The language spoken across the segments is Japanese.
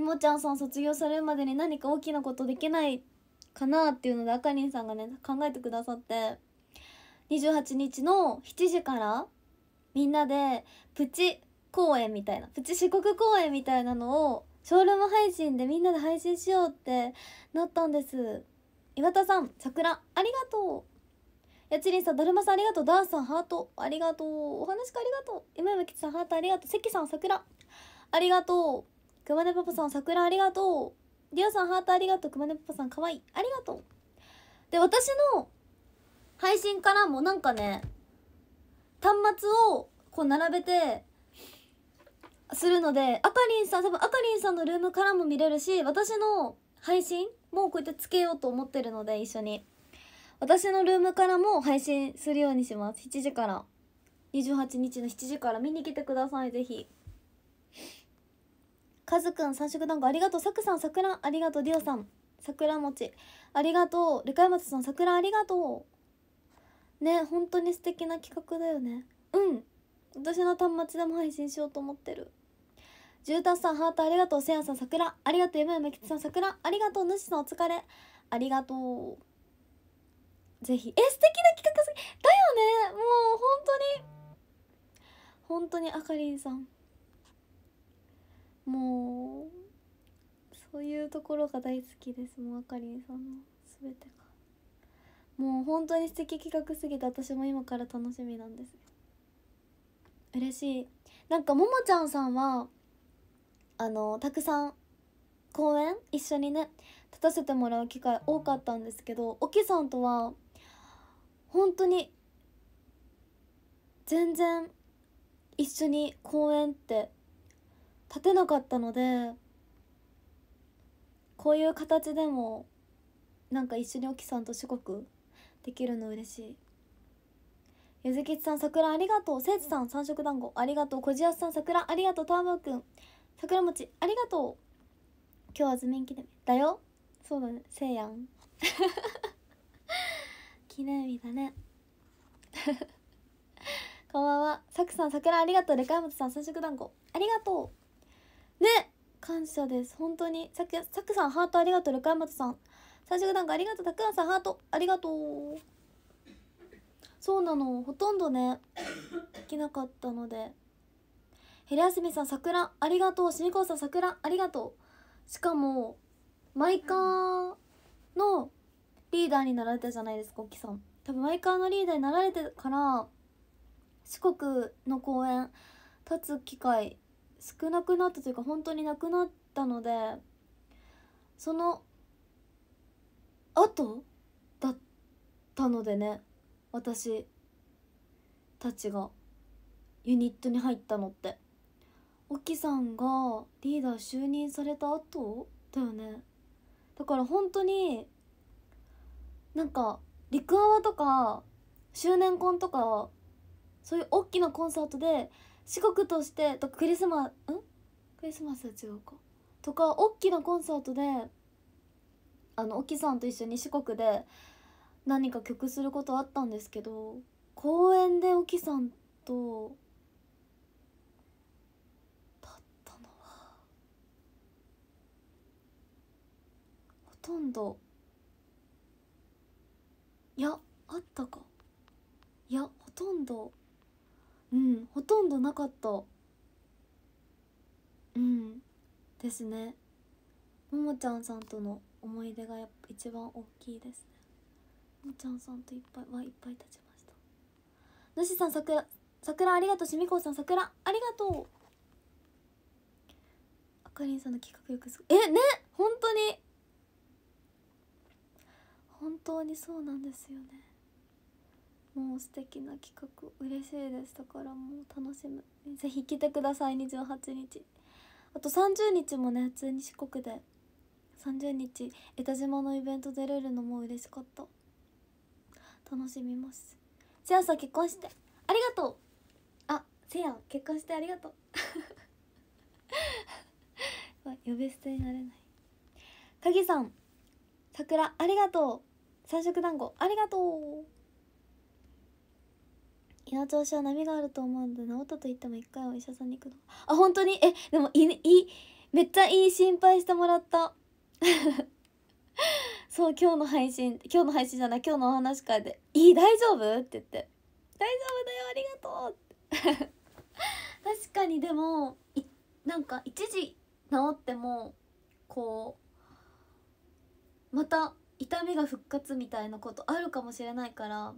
もちゃんさん卒業されるまでに何か大きなことできないかなっていうのであかりんさんがね考えてくださって28日の7時からみんなでプチ公演みたいなプチ四国公演みたいなのをショールーム配信でみんなで配信しようってなったんです。岩田さん桜ありがとう。やちりんさんだるまさんありがとう。ダースさんハートありがとう。お話かありがとう。今山吉さんハートありがとう。関さん桜ありがとう。くまねパパさん桜ありがとう。リオさんハートありがとう。くまねパパさんかわい。いありがとう。で私の配信からもなんかね端末をこう並べてするのであかりんさん多分あかりんさんのルームからも見れるし私の配信もこうやってつけようと思ってるので一緒に。私のルームからも配信するようにします。7時から。28日の7時から見に来てくださいぜひ。かずくん三色団子ありがとう。さくさん桜ありがとう。りおさん桜餅ありがとう。るかいまつさん桜ありがとう。ね本当に素敵な企画だよね。うん私の端末でも配信しようと思ってる。ジュータスさんハートありがとう。せやさん桜ありがとう。山山吉さん桜ありがとう。主さんお疲れ。ありがとう。ぜひ。え素敵な企画だよね。もう本当に。本当にあかりんさん。もうそういうところが大好きですもうあかりんさんの全てがもう本当に素敵企画すぎて私も今から楽しみなんですよ。嬉しい。なんかももちゃんさんはあのたくさん公演一緒にね立たせてもらう機会多かったんですけどおきさんとは本当に全然一緒に公演って立てなかったのでこういう形でもなんか一緒におきさんと四国できるの嬉しい。ゆずきちさん桜ありがとう。せいちさん三色団子ありがとう。こじやすさん桜ありがとう。たーぼーくん桜餅ありがとう。今日は図面記念日だよ。そうだね。せいやん。記念日だね。こんばんは。さくさん桜ありがとう。れかやもとさん三色団子ありがとう。ね。感謝です。本当に。さくさくさんハートありがとう。れかやもとさん。三色団子ありがとう。たくあんさんハート。ありがとう。そうなの。ほとんどねできなかったので。昼休みさん桜ありがとう。しみこさん桜ありがとう。しかもマイカーのリーダーになられたじゃないですかおきさん。多分マイカーのリーダーになられてから四国の公演立つ機会少なくなったというか本当になくなったのでその後だったのでね私たちがユニットに入ったのって。沖さんがリーダー就任された後だよね。だから本当になんか陸アワとか周年コンとかそういう大きなコンサートで四国としてとクリスマスん？クリスマスは違うか？とか大きなコンサートであの沖さんと一緒に四国で何か曲することあったんですけど公演で沖さんとだったのはほとんどいやあったか。いやほとんどうんほとんどなかった。うんですね。ももちゃんさんとの思い出がやっぱ一番大きいですね。ももちゃんさんといっぱいはいっぱい立ちました。主さん桜桜ありがとうしみこさん桜ありがとう。あかりんさんの企画力すえね本当に。本当にそうなんですよね。もう素敵な企画嬉しいです。だからもう楽しむ。ぜひ来てください28日。あと30日もね普通に四国で。30日江田島のイベント出れるのも嬉しかった。楽しみます。せやさん結婚して。ありがとう。あせや結婚してありがとう。呼び捨てになれない。影さん桜ありがとう。三色団子ありがとう。の調子は波があると思うので治ったと言っても一回お医者さんに行くのあ本当に？えでもいいめっちゃいい心配してもらった。そう今日の配信今日の配信じゃない今日のお話会で「いい大丈夫?」って言って「大丈夫だよありがとう」って。確かにでもいなんか一時治ってもこうまた痛みが復活みたいなことあるかもしれないから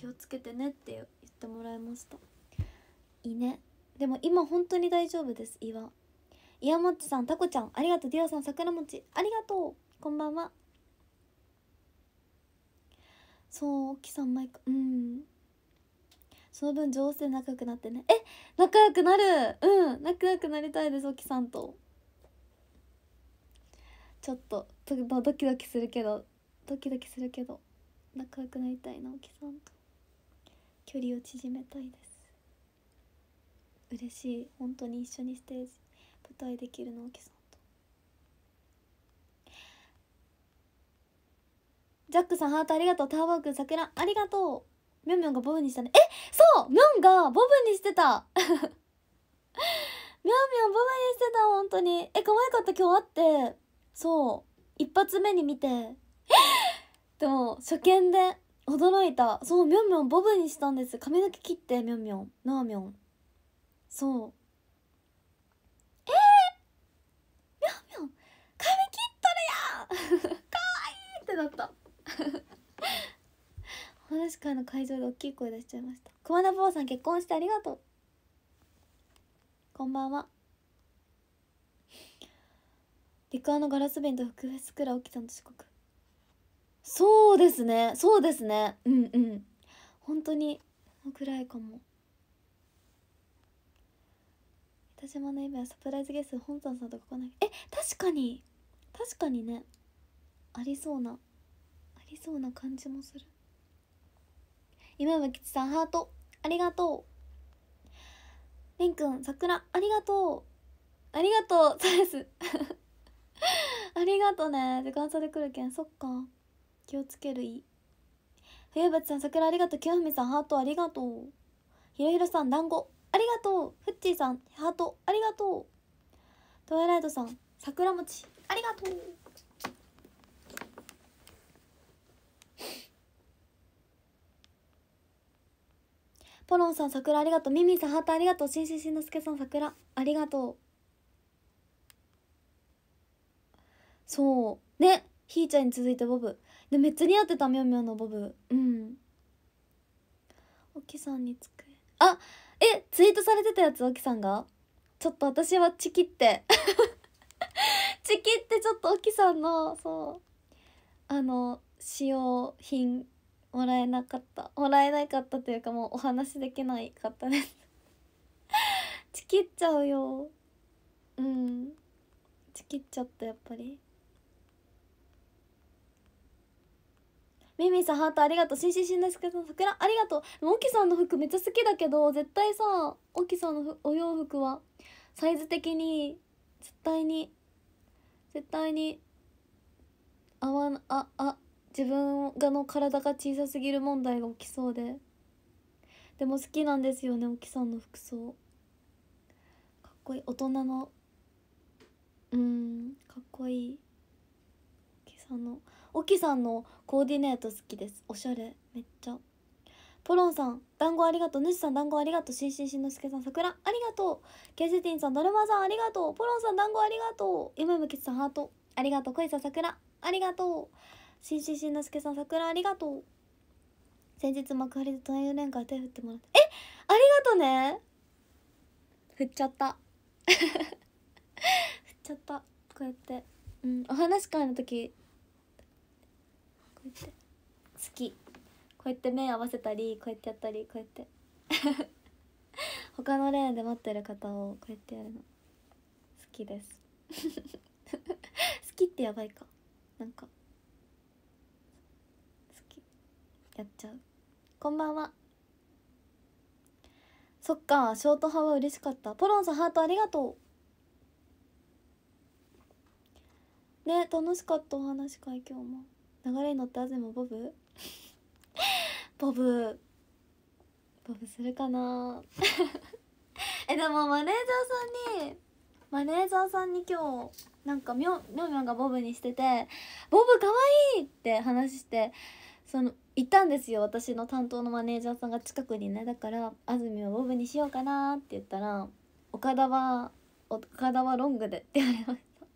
気をつけてねって言ってもらいました。いいね。でも今本当に大丈夫です岩いやもちさんタコちゃんありがとう。ディオさん桜餅ありがとう。こんばんは。そうきさんマイク。うん。その分上手で仲良くなってね。え仲良くなる。うん。仲良くなりたいですおきさんと。ちょっとドドキドキするけどドキドキするけど仲良くなりたいなおきさんと。距離を縮めたいです。嬉しい。本当に一緒にステージ舞台できるのおきさんと。ジャックさんハートありがとう。ターバーくん桜ありがとう。みょんみょんがボブにしたね。えそうみょんがボブにしてた。みょんみょんボブにしてた本当に。え可愛かった今日会って。そう。一発目に見て。でも初見で驚いた。そうみょんみょんボブにしたんです。髪の毛切ってみょんみょんなあみょんそう。えー、みょんみょん髪切っとるやん。かわいいってなった。話会の会場で大きい声出しちゃいました。熊田坊さん結婚してありがとう。こんばんは。陸アのガラス瓶と福フェスクラ沖さんと四国。そうですね。そうですね。うんうん。本当に。ぐらいかも。田島の夢はサプライズゲスト本山さんとか来ないえ確かに。確かにね。ありそうな。ありそうな感じもする。今山吉さんハート。ありがとう。りんくん桜。ありがとう。ありがとう。そうです。ありがとね。時間差で来るけん。そっか。気をつけるいい。冬鉢さん桜ありがとう。清文さんハートありがとう。ひろひろさん団子。ありがとう。ふっちーさんハート。ありがとう。トワイライトさん桜餅。ありがとう。ポロンさん桜ありがとう。ミミさんハートありがとう。しんしんしんのすけさん桜ありがとう。そう。ね。ひーちゃんに続いてボブ。でめっちゃ似合ってたみょんみょんのボブ。うん。おきさんにつく。あえツイートされてたやつおきさんが？ちょっと私はチキって。チキってちょっとおきさんのそう。あの使用品もらえなかった。もらえなかったというかもうお話できないかったです。チキっちゃうよ。うん。チキっちゃったやっぱりミミさんハートありがとう。しんしんしんですけど桜ありがとう。オキさんの服めっちゃ好きだけど絶対さオキさんのお洋服はサイズ的に絶対に絶対に合わなああ自分がの体が小さすぎる問題が起きそうで。でも好きなんですよねオキさんの服装かっこいい。大人のうんかっこいい。オキさんのオキさんのコーディネート好きです。おしゃれ。めっちゃ。ポロンさん団子ありがとう。主さん団子ありがとう。しんしんしんのすけさん桜。ありがとう。ケイセティンさんだるまさんありがとう。ポロンさん団子ありがとう。夢むきさんハート。ありがとう。恋さん桜。ありがとう。しんしんしんのすけさん桜。ありがとう。先日幕張で隣の連会手振ってもらって。え？ありがとうね。振っちゃった。振っちゃった。こうやって。うんお話会の時こうやって。好き。こうやって目合わせたりこうやってやったりこうやって。他のレーンで待ってる方をこうやってやるの。好きです。好きってやばいか。なんか。好き。やっちゃう。こんばんは。そっかショート派は嬉しかった。ポロンさんハートありがとう。ね楽しかったお話会今日も。流れに乗ってあぜもボブ。ボブ。ボブするかな？えでもマネージャーさんにマネージャーさんに今日なんかみょみょみょんがボブにしてて「ボブかわいい!」って話してその行ったんですよ私の担当のマネージャーさんが近くにね。だから「安住をボブにしようかな」って言ったら「岡田は岡田はロングで」って言われました。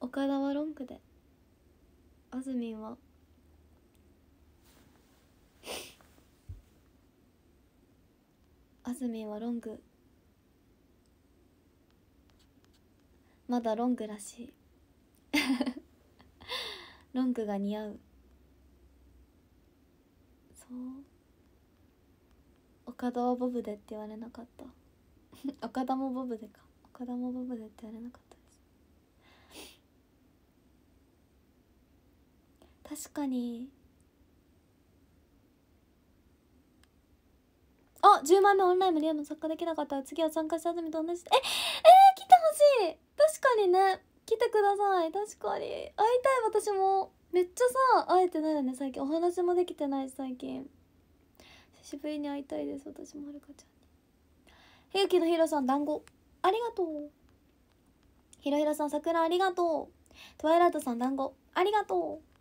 岡田はロングで。あずみんは？あずみんはロング。まだロングらしい。ロングが似合う。そう。岡田はボブでって言われなかった。岡田もボブでか。岡田もボブでって言われなかったです確かに。あ10万目オンライン無料の参加できなかった。ら次は参加したずみと同じ。ええー、来てほしい。確かにね。来てください。確かに。会いたい。私も。めっちゃさ会えてないよね。最近。お話もできてないし最近。久しぶりに会いたいです。私もはるかちゃんに。ひゆきのひろさん団子。ありがとう。ひろひろさん桜ありがとう。トワイライトさん団子。ありがとう。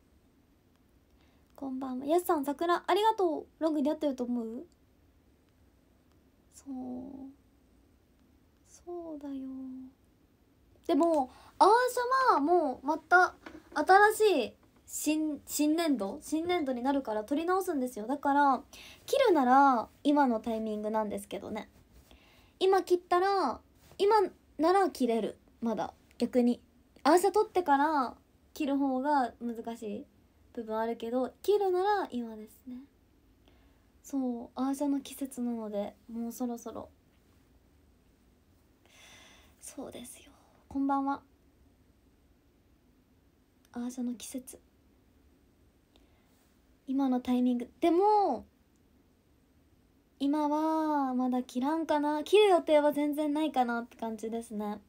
こんばんは。やすさん桜ありがとう。ロングに会ってると思う？そう。そうだよ。でもアーシャはもうまた新しい新新年度？新年度になるから取り直すんですよ。だから切るなら今のタイミングなんですけどね。今切ったら今なら切れる。まだ。逆に。アーシャ取ってから切る方が難しい。部分あるけど切るなら今ですね。そうアーシャの季節なのでもうそろそろ。そうですよ。こんばんは。アーシャの季節。今のタイミング。でも今はまだ切らんかな。切る予定は全然ないかなって感じですね。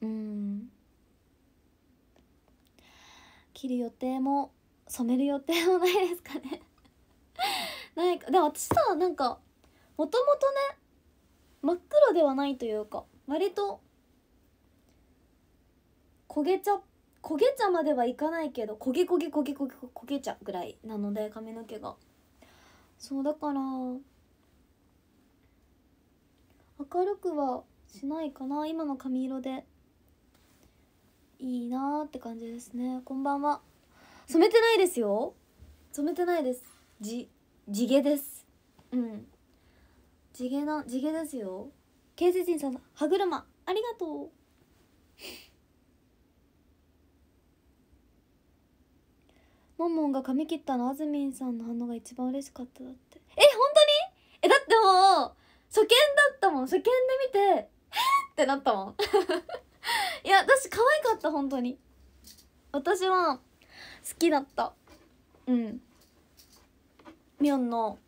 うん。切る予定も染める予定もないですかね。ないか。でも私さなんかもともとね真っ黒ではないというか割と焦げ茶焦げ茶まではいかないけど焦げ焦げ焦げ焦げ焦げ茶ぐらいなので髪の毛が。そうだから明るくはしないかな。今の髪色でいいなーって感じですね。こんばんは。染めてないですよ。染めてないです。じ地毛です。うん。地毛な地毛ですよ。警察人さん歯車。ありがとう。モンモンが髪切ったのあずみんさんの反応が一番嬉しかっただって。え本当に？えだってもう初見だったもん。初見で見て「えっ!」ってなったもん。いや私可愛かった本当に。私は好きだった。うん。ミョンの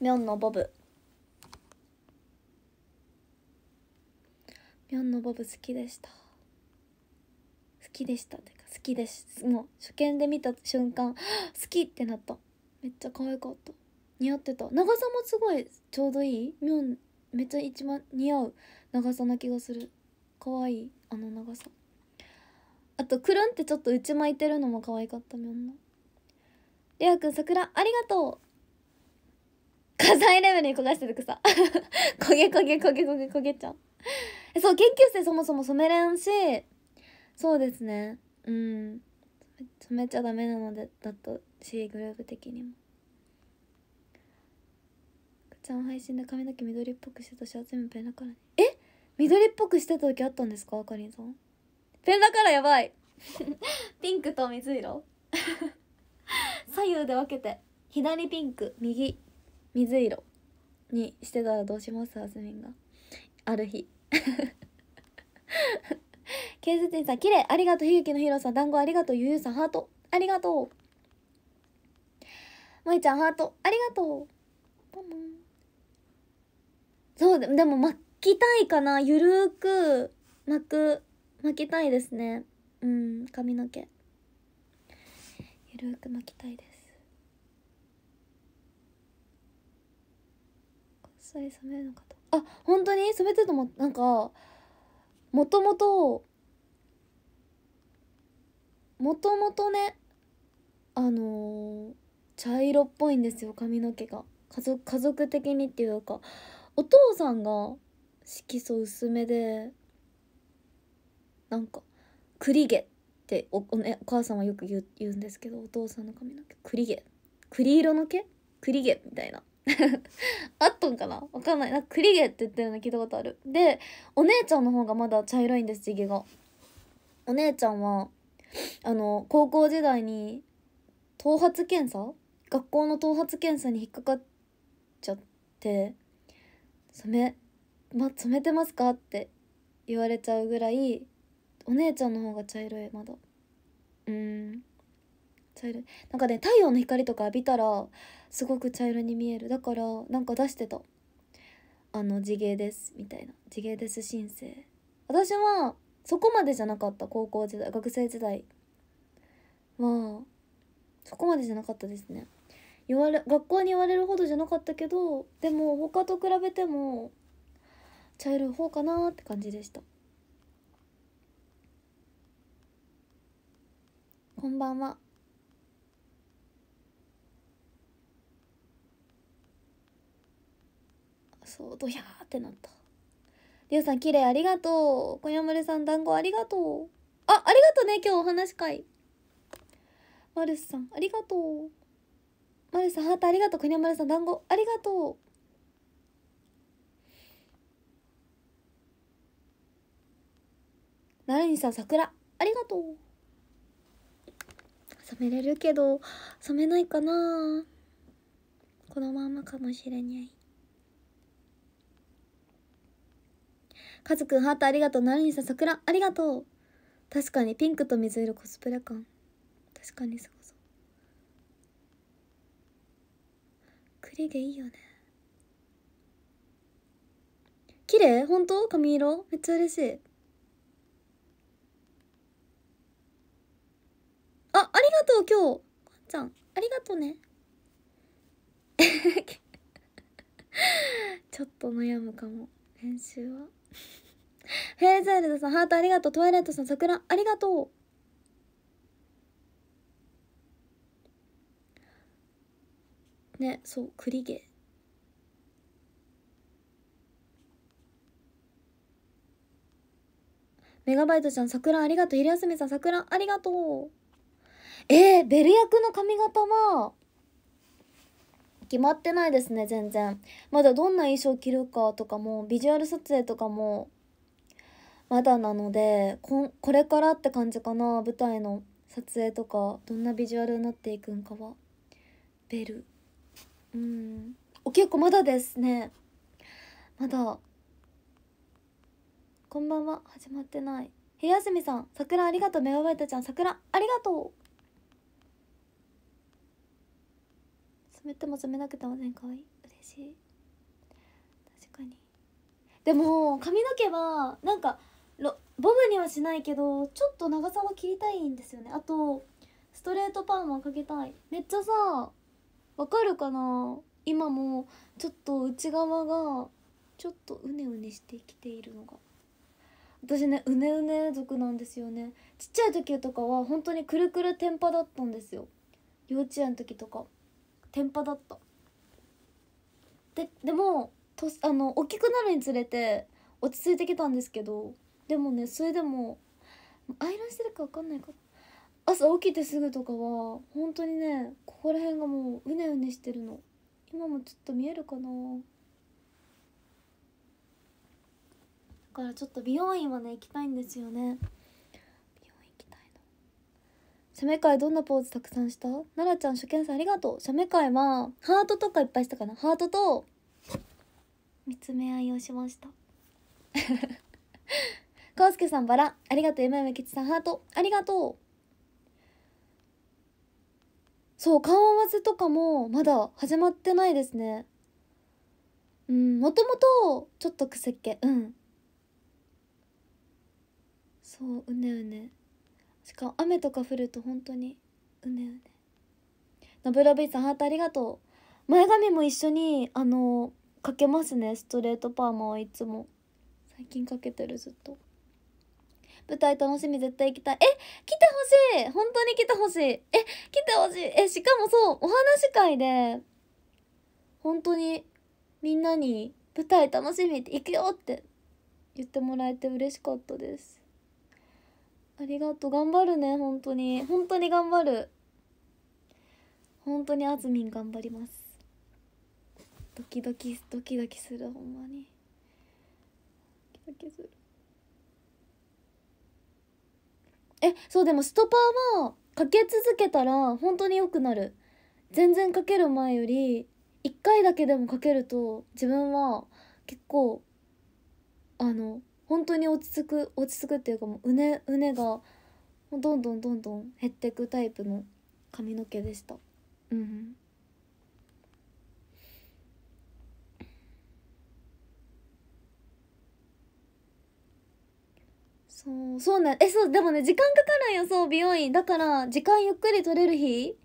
ミョンのボブ。ミョンのボブ好きでした。好きでしたってか好きです。もう初見で見た瞬間 好きってなった。めっちゃ可愛かった。似合ってた。長さもすごいちょうどいい？ミョンめっちゃ一番似合う長さな気がする。可愛いあの長さ。あとくるんってちょっと内巻いてるのも可愛かったミョンのりあくん桜ありがとう。火災レベルに焦がしてる草。焦げ焦げ焦げ焦げ焦げちゃう。そう研究生そもそも染めれんしそうですね。うん。染めちゃダメなのでだと C グループ的にも。くちゃん配信で髪の毛緑っぽくしてたし全部ペンだからね。え？緑っぽくしてた時あったんですか？あかりんさん。ペンだからやばい。ピンクと水色。左右で分けて左ピンク右水色にしてたらどうします？あずみんが。ある日。ケーズティンさん綺麗。ありがとうひゆきのひろさん団子ありがとうゆゆさんハート。ありがとう。もいちゃんハート。ありがとう。ポンポン。そうででも巻きたいかな。ゆるく巻く。巻きたいですね。うん髪の毛。ゆるく巻きたいです。こっそり染めるのかと。あ本当に？染めててもなんかもともともともとねあのー茶色っぽいんですよ髪の毛が。家族家族的にっていうか。お父さんが色素薄めでなんか栗毛ってお,、ね、お母さんはよく言う言うんですけどお父さんの髪の毛。栗毛栗色の毛？栗毛みたいな。あっとんかな？わかんない。なんか栗毛って言ってるの聞いたことある。でお姉ちゃんの方がまだ茶色いんです地毛が。お姉ちゃんはあの高校時代に頭髪検査？学校の頭髪検査に引っかかっちゃって染め、ま、染めてますか？って言われちゃうぐらいお姉ちゃんの方が茶色いまだ。うん。茶色い。なんかね太陽の光とか浴びたらすごく茶色に見える。だからなんか出してた。あの地毛ですみたいな。地毛です申請。私はそこまでじゃなかった高校時代学生時代。はそこまでじゃなかったですね。言われ学校に言われるほどじゃなかったけどでも他と比べても茶色い方かなって感じでした。こんばんは。そうドヒャーってなった。りゅうさん綺麗ありがとう。小山丸さん団子ありがとう。あありがとうね今日お話会。マルスさんありがとう。マルさんハートありがとう。国丸さん団子ありがとう。なるにさん桜ありがとう。染めれるけど染めないかな。このままかもしれにゃい。カズくんハートありがとう。なるにさん桜ありがとう。確かにピンクと水色コスプレ感。確かにすごそう。栗毛いいよね。綺麗？本当？髪色？めっちゃ嬉しい。あありがとう今日。こんちゃんありがとうね。ちょっと悩むかも。編集は。ヘイザイルドさんハートありがとう。トワイライトさん桜。ありがとう。ねそう栗毛メガバイトちゃん桜。ありがとう。昼休みさん桜。ありがとう。えー、ベル役の髪型は決まってないですね全然。まだどんな衣装着るかとかもビジュアル撮影とかもまだなのでここれからって感じかな舞台の撮影とかどんなビジュアルになっていくんかは。ベル。うん。お結構まだですね。まだ。こんばんは。始まってない。昼休みさん。桜ありがとう。メガバイトちゃん。桜ありがとう。染めても染めなくても全然可愛い。嬉しい。確かに。でも髪の毛はなんかボブにはしないけどちょっと長さは切りたいんですよね。あとストレートパーマかけたい。めっちゃさわかるかな？今もちょっと内側がちょっとうねうねしてきているのが。私ねうねうね族なんですよね。ちっちゃい時とかは本当にくるくる天パだったんですよ。幼稚園の時とか。天パだった。ででもとあの大きくなるにつれて落ち着いてきたんですけどでもねそれでもアイロンしてるか分かんないか。朝起きてすぐとかは本当にねここら辺がもううねうねしてるの。今もちょっと見えるかな。だからちょっと美容院はね行きたいんですよね。写メ会どんなポーズたくさんした？奈々ちゃん初見さんありがとう写メ会はハートとかいっぱいしたかな？ハートと見つめ合いをしました。かうすけさんバラ。ありがとう。山山吉さんハート。ありがとう。そう顔合わせとかもまだ始まってないですね。うんもともとちょっとくせっ気。うん。そううねうねしかも雨とか降ると本当にうねうね。ナブラビーさんハートありがとう。前髪も一緒にあのかけますね。ストレートパーマはいつも。最近かけてるずっと。舞台楽しみ絶対行きたい。え来てほしい。本当に来てほしい。え来てほしい。えしかもそうお話し会で本当にみんなに舞台楽しみって行くよって言ってもらえて嬉しかったです。ありがとう。頑張るね本当に。本当に頑張る。本当にあずみん頑張ります。ドキドキドキドキするほんまに。ドキドキする。えそうでもストパーはかけ続けたら本当に良くなる。全然かける前より1回だけでもかけると自分は結構あの本当に落ち着く落ち着くっていうかもううねうねがどんどんどんどん減っていくタイプの髪の毛でした。うんそうそうね。えそうでもね時間かかるんよそう美容院だから時間ゆっくり取れる日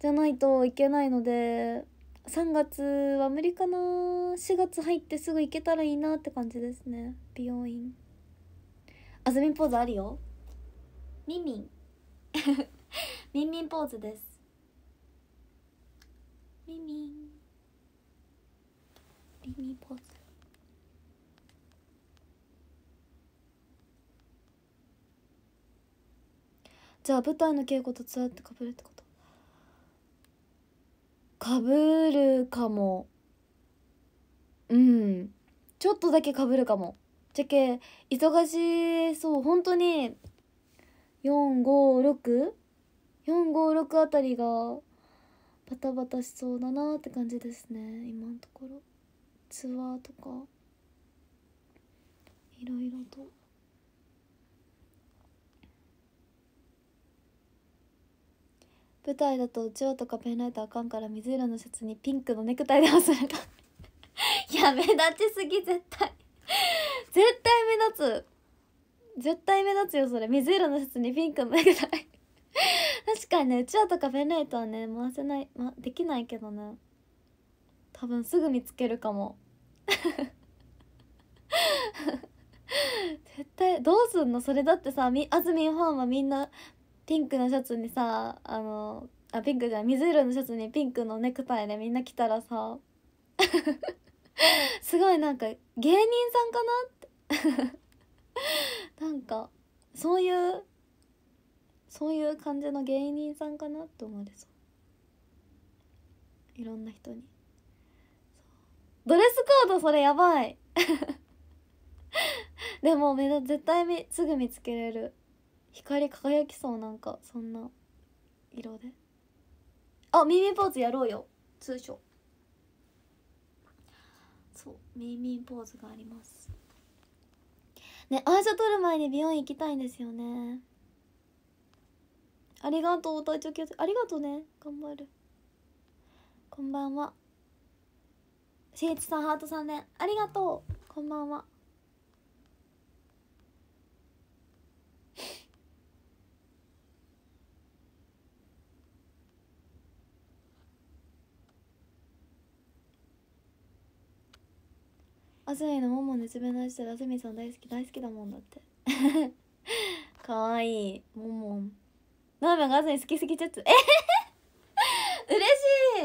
じゃないといけないので。3月は無理かな。4月入ってすぐ行けたらいいなって感じですね。美容院。あずみんポーズあるよ。みんみんみんみんポーズです。みんみんみんみんポーズ。じゃあ舞台の稽古とツアーってかぶるってこと？かぶるかも。うん。ちょっとだけかぶるかも。じゃけ忙しそう。本当に 456?456 あたりがバタバタしそうだなって感じですね。今のところ。ツアーとか。いろいろと。舞台だとうちわとかペンライトあかんから水色のシャツにピンクのネクタイで忘れたいや目立ちすぎ絶対。絶対目立つ。絶対目立つよそれ。水色のシャツにピンクのネクタイ。確かにねうちわとかペンライトはね回せない、ま、できないけどね。多分すぐ見つけるかも。絶対どうすんの？それだってさみあずみんファンはみんなピンクのシャツにさあのあピンクじゃない水色のシャツにピンクのネクタイでみんな着たらさ すごいなんか芸人さんかな？っ てなんかそういうそういう感じの芸人さんかなって思われそういろんな人に。ドレスコードそれやばい。でも絶対すぐ見つけれる。光り輝きそうなんかそんな色で。あ耳ポーズやろうよ。通称。そう耳ポーズがあります。ねアーシャ取る前に美容院行きたいんですよね。ありがとう体調気をつけありがとうね。頑張る。こんばんは。しんいちさんハートさんね。ありがとう。こんばんは。あずみのももの自分の味であずみさん大好き大好きだもんだって。かわいいももラーメンがあずみ好きすぎちゃつえ 嬉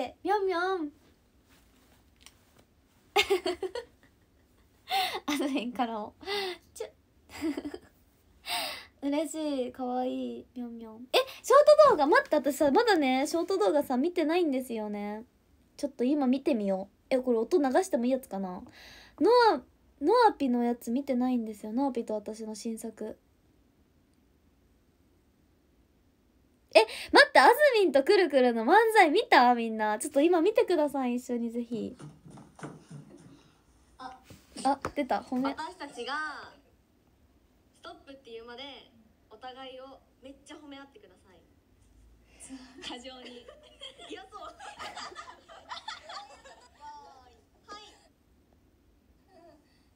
しいみょんみょんあずみからも。ちゅ 嬉しいかわいいみょんみょんえショート動画待って私さまだねショート動画さ見てないんですよね。ちょっと今見てみよう。えこれ音流してもいいやつかな？ノアノアピのやつ見てないんですよ。ノアピと私の新作。え待ってあずみんとくるくるの漫才見た？みんな。ちょっと今見てください一緒にぜひ。あ。あ出た。褒め。私たちがストップっていうまでお互いをめっちゃ褒め合ってください。過剰に。いやそうはい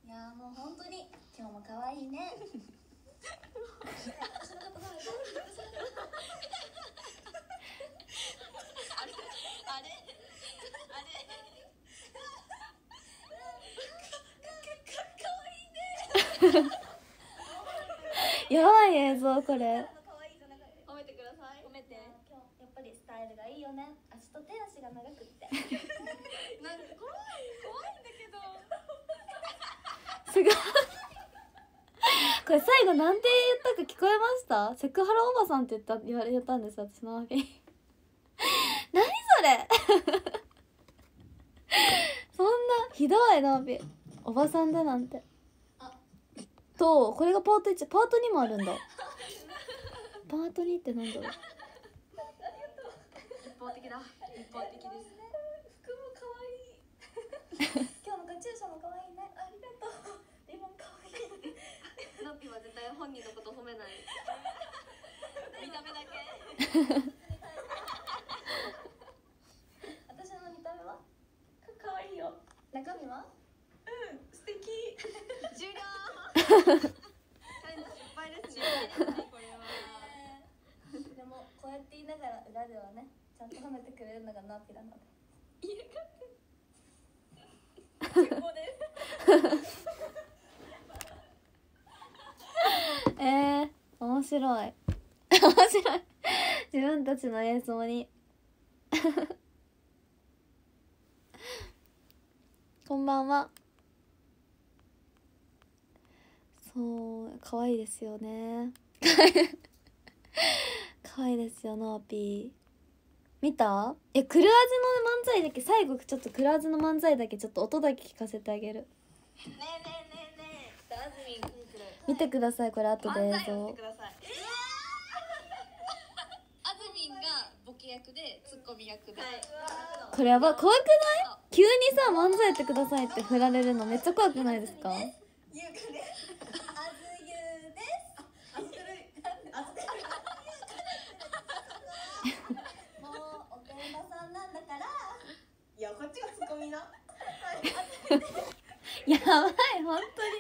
いやもう本当に今日も可愛いね。あれ？あれ？あれ？いやばい映像これ褒めてください褒めて今日やっぱりスタイルがいいよね足と手足が長くってなんか怖い怖いんだけどすごい。これ最後なんて言ったか聞こえました？セクハラおばさんって言った言われたんです。私のわけに。何それ？そんなひどいなびおばさんだなんて。とこれがパート1パート2もあるんだ。パート2ってなんだろう？一方的だ。一方的です服も可愛い今日のカチューシャも可愛いねありがとうリボン可愛いナッピは絶対本人のこと褒めない見た目だけ私の見た目は可愛いよ中身は素敵終了チャレンジ失敗ですねこれはでもこうやって言いながら裏ではねちゃんと褒めてくれるのがナピなのでえー、面白い面白い自分たちの映像に。こんばんは。そう可愛いですよね。可愛いですよノーピー。見た？えクルアズの漫才だけ最後ちょっとクルアズの漫才だけちょっと音だけ聞かせてあげる。見てくださいこれ後で映漫才を像してくださいあずみんがボケ役でツッコミ役で、これやば怖くない？急にさ漫才やってくださいって振られるのめっちゃ怖くないですか？ゆうかです。あずゆです。あずるいあずるもうおてんばさんなんだからいやこっちがツッコミなやばい本当に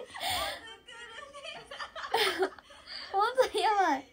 本当にやばい